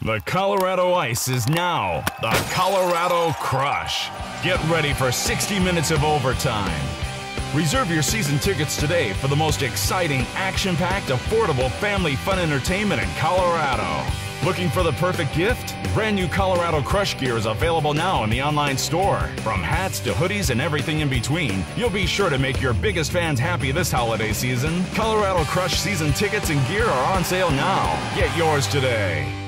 The Colorado Ice is now the Colorado Crush. Get ready for 60 minutes of overtime. Reserve your season tickets today for the most exciting, action packed, affordable family fun entertainment in Colorado. Looking for the perfect gift? Brand new Colorado Crush gear is available now in the online store. From hats to hoodies and everything in between, you'll be sure to make your biggest fans happy this holiday season. Colorado Crush season tickets and gear are on sale now. Get yours today.